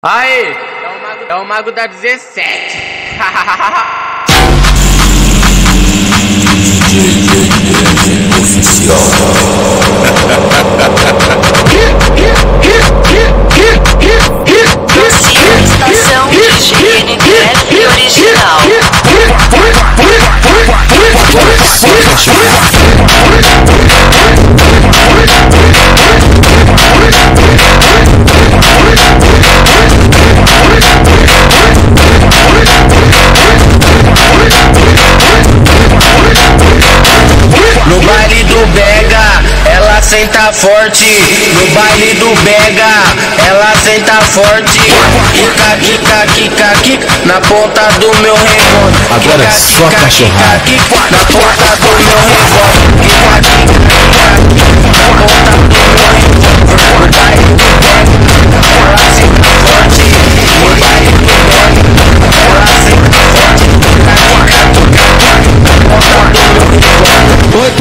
Aê, é o mago, é o mago da 17. Oficial. Estação de breve original. Senta forte. No baile do Bega, ela senta forte. Kika, kika, kika, kika, na ponta do meu revólver. Agora é Kika, só cachorrada. Na ponta do meu revólver.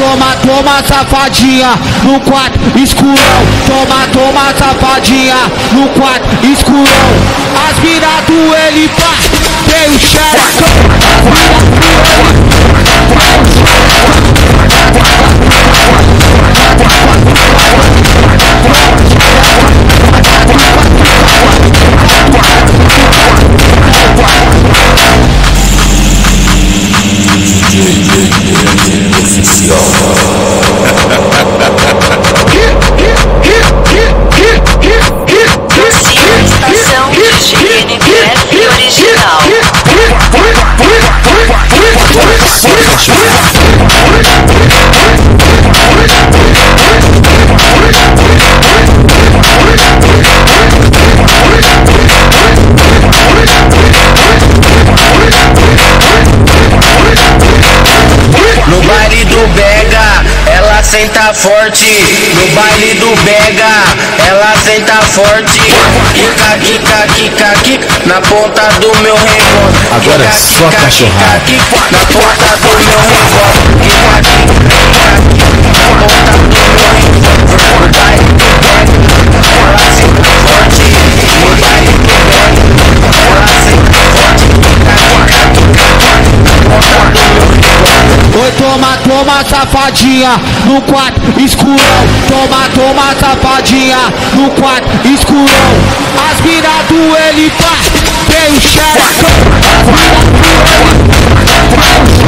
Toma, toma, safadinha, no quarto escurão. Toma, toma, safadinha, no quarto escurão. As mina do ele pá, tem o xerecão. Bring it, bring it, bring it, bring it, bring it, bring it. Senta forte. No baile do Bega, ela senta forte. Kika, kika, kika, kika, na ponta do meu revólver. Agora é só cachorrada. na ponta do meu revólver. Toma, safadinha, no quarto escurão. Toma, toma, safadinha, no quarto escurão. As mina do ele pá, tem o xerecão. As mina do ele